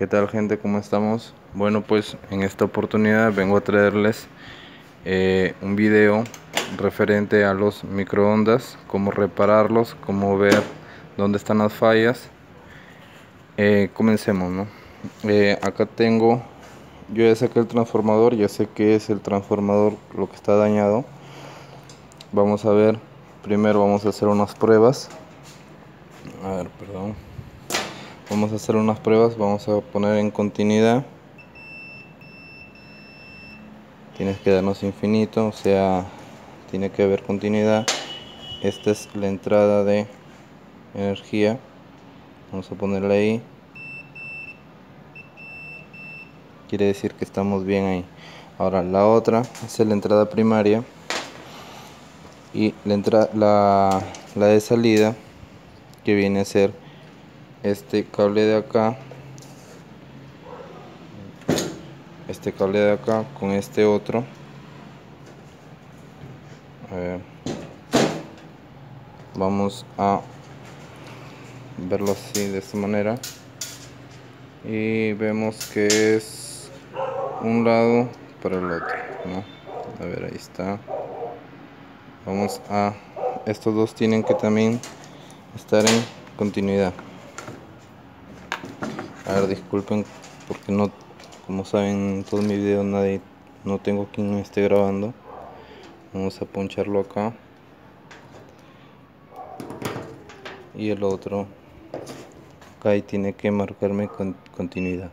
¿Qué tal gente? ¿Cómo estamos? Bueno pues en esta oportunidad vengo a traerles eh, un video referente a los microondas, cómo repararlos, cómo ver dónde están las fallas. Eh, comencemos, ¿no? Eh, acá tengo, yo ya saqué el transformador, ya sé que es el transformador lo que está dañado. Vamos a ver, primero vamos a hacer unas pruebas. A ver, perdón vamos a hacer unas pruebas vamos a poner en continuidad. Tienes que darnos infinito o sea tiene que haber continuidad. Esta es la entrada de energía. Vamos a ponerla ahí. Quiere decir que estamos bien ahí. Ahora la otra es la entrada primaria. Y la, entrada la, la de salida que viene a ser este cable de acá este cable de acá con este otro. Vamos a verlo así de esta manera. Y vemos que es un lado para el otro a ver ahí está. Vamos a estos dos tienen que también estar en continuidad a ver, disculpen porque no, como saben, en todos mis videos nadie, no tengo quien me esté grabando. Vamos a poncharlo acá. Y el otro acá y tiene que marcarme con continuidad.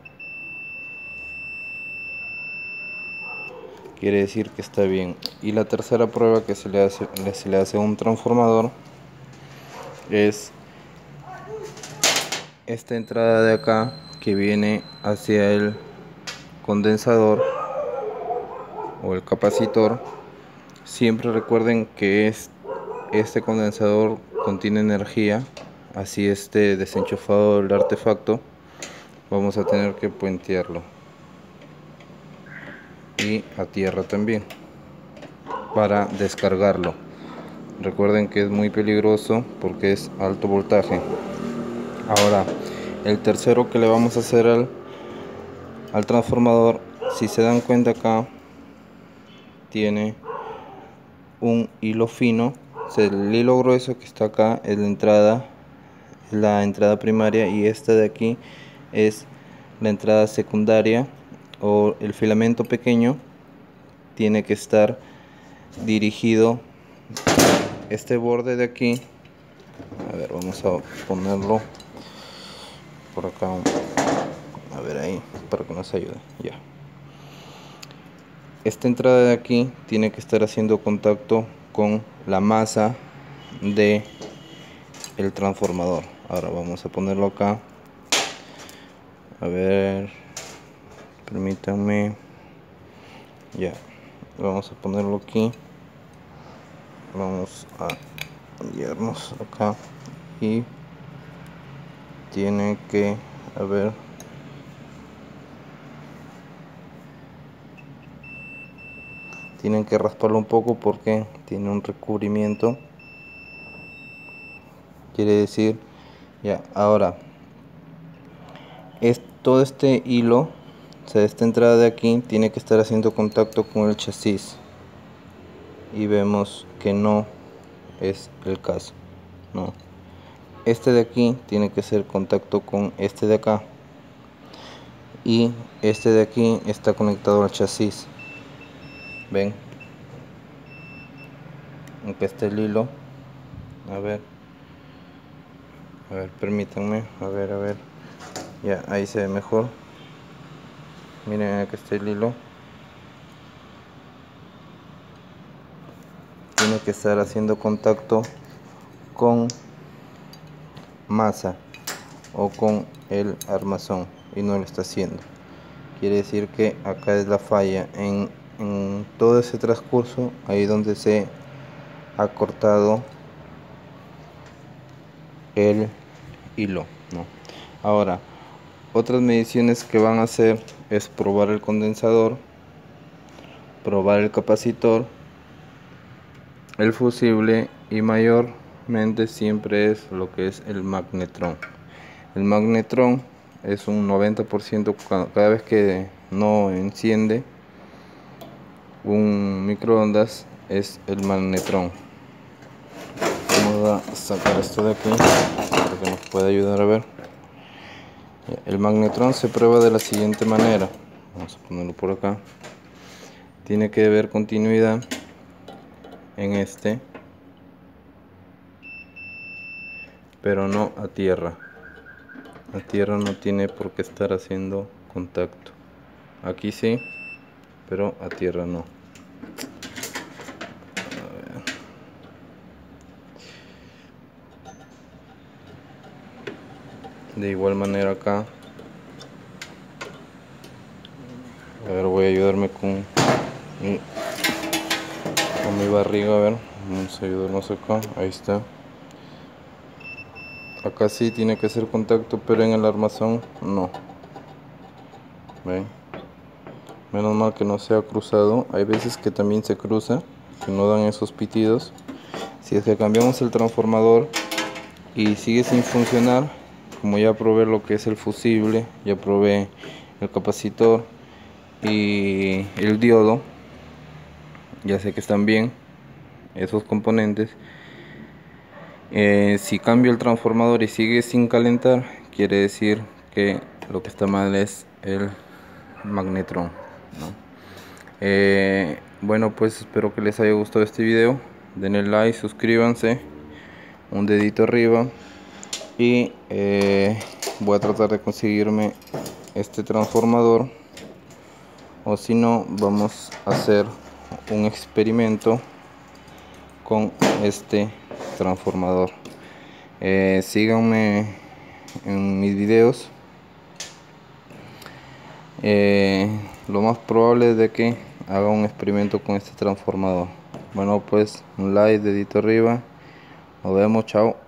Quiere decir que está bien. Y la tercera prueba que se le hace, se le hace a un transformador es esta entrada de acá que viene hacia el condensador o el capacitor. Siempre recuerden que es, este condensador contiene energía así esté desenchufado el artefacto vamos a tener que puentearlo. Y a tierra también para descargarlo. Recuerden que es muy peligroso porque es alto voltaje. Ahora el tercero que le vamos a hacer al, al transformador si se dan cuenta acá tiene un hilo fino el hilo grueso que está acá es la entrada la entrada primaria y esta de aquí es la entrada secundaria o el filamento pequeño tiene que estar dirigido este borde de aquí a ver vamos a ponerlo por acá. A ver ahí para que nos ayude. Ya. Esta entrada de aquí tiene que estar haciendo contacto con la masa de el transformador. Ahora vamos a ponerlo acá. A ver permítanme ya vamos a ponerlo aquí. Vamos a enviarnos acá y tiene que a ver. Tienen que rasparlo un poco porque tiene un recubrimiento. Quiere decir ya ahora es todo este hilo o sea esta entrada de aquí tiene que estar haciendo contacto con el chasis. Y vemos que no es el caso no este de aquí tiene que hacer contacto con este de acá. Y este de aquí está conectado al chasis. Ven aquí está el hilo. A ver. A ver permítanme. A ver a ver. Ya ahí se ve mejor. Miren aquí está el hilo. Tiene que estar haciendo contacto con masa o con el armazón y no lo está haciendo quiere decir que acá es la falla en, todo ese transcurso ahí donde se ha cortado el hilo ¿no? ahora otras mediciones que van a hacer es probar el condensador probar el capacitor el fusible y mayor siempre es lo que es el magnetrón. El magnetrón es un 90% cada vez que no enciende un microondas es el magnetrón. Vamos a sacar esto de aquí para que nos pueda ayudar a ver. El magnetrón se prueba de la siguiente manera. Vamos a ponerlo por acá. Tiene que haber continuidad en este pero no a tierra. A tierra no tiene por qué estar haciendo contacto. Aquí sí pero a tierra no. De igual manera acá. A ver voy a ayudarme con mi, con mi barriga a ver vamos a ayudarnos acá ahí está acá sí tiene que hacer contacto pero en el armazón no. Ven. Menos mal que no se ha cruzado. Hay veces que también se cruza que no dan esos pitidos. Si es que cambiamos el transformador y sigue sin funcionar como ya probé lo que es el fusible ya probé el capacitor y el diodo ya sé que están bien esos componentes eh, si cambio el transformador y sigue sin calentar quiere decir que lo que está mal es el magnetrón eh, bueno pues espero que les haya gustado este video. Denle like suscríbanse un dedito arriba. Y eh, voy a tratar de conseguirme este transformador. O si no vamos a hacer un experimento con este transformador. Eh, síganme en mis videos. Eh, lo más probable es de que haga un experimento con este transformador. Bueno pues un like dedito arriba. Nos vemos chao